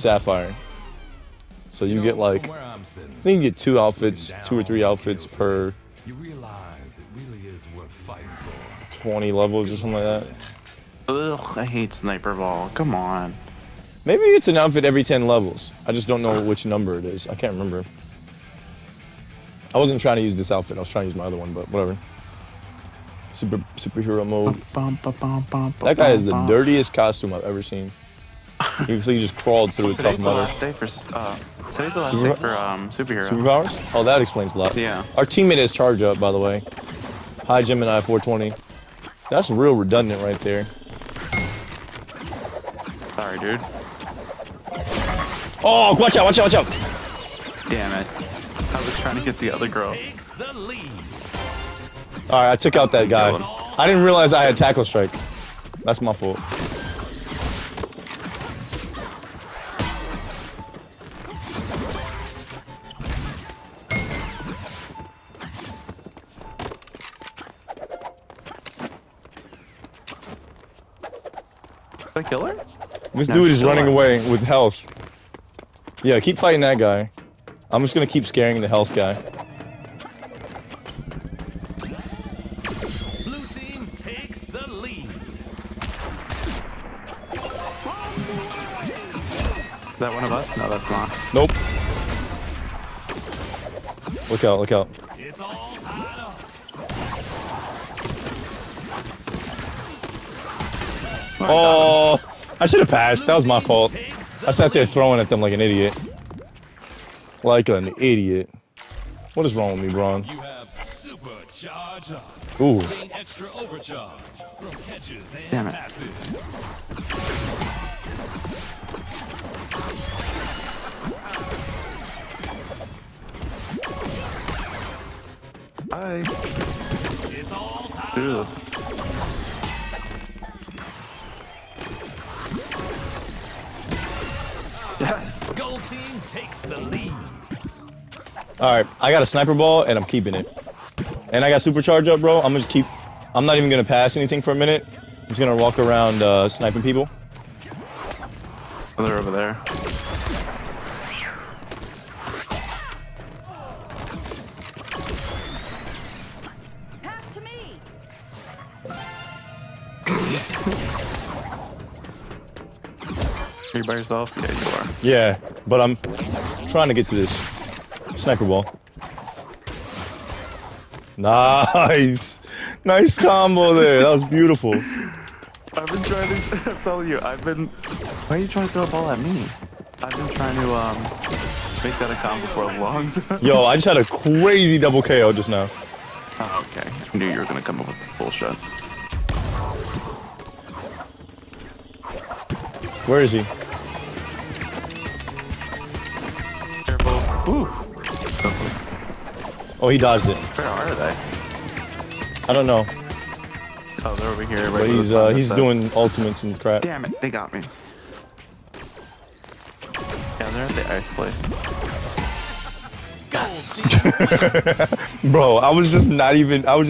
Sapphire. So you, know, get like, I'm sitting, I think you get two outfits, looking two or three outfits kills, per You realize it really is worth fighting for. 20 levels or something like that. Ugh, I hate sniper ball. Come on. Maybe it's an outfit every 10 levels. I just don't know which number it is. I can't remember. I wasn't trying to use this outfit. I was trying to use my other one, but whatever. Super superhero mode. That guy has the dirtiest costume I've ever seen. Looks like he just crawled through a tough Today's the last day for uh, today's the last Super- day for um superhero. Superpowers? Oh, that explains a lot. Yeah. Our teammate has charge up, by the way. Hi, Gemini 420. That's real redundant right there. Sorry, dude. Oh, watch out, watch out, watch out. Damn it. I was trying to get the other girl. Takes the lead. All right, I took out that guy. I didn't realize I had tackle strike. That's my fault. I kill her? This No, dude is running alive. away with health. Yeah, keep fighting that guy. I'm just gonna keep scaring the health guy. Blue team takes the lead. Is that one of us? No, that's not. Nope. Look out, look out. Oh, I should have passed. That was my fault. I sat there throwing at them like an idiot. Like an idiot. What is wrong with me, Braun? You have supercharge up. Ooh. Extra overcharge from catches and Damn it. passes. Bye. It's all tied Yes. Team takes the lead. All right, I got a sniper ball and I'm keeping it. And I got supercharge up, bro. I'm gonna keep. I'm not even gonna pass anything for a minute. I'm just gonna walk around uh, sniping people. Oh, they're over there. Pass to me. Are you by yourself? Yeah, you are. Yeah, but I'm trying to get to this sniper ball. Nice, nice combo there. That was beautiful. I've been trying to. I'm telling you, I've been. Why are you trying to throw a ball at me? I've been trying to um make that a combo for a long time. Yo, I just had a crazy double KO just now. Oh, okay. I knew you were gonna come up with bullshit. Where is he? Ooh. Oh, he dodged it. Where are they? I don't know, Oh, they're over here. Right but he's uh, he's says- doing ultimates and crap. Damn it! They got me. Yeah, they're at the ice place. Gold team Bro, I was just not even. I was. Just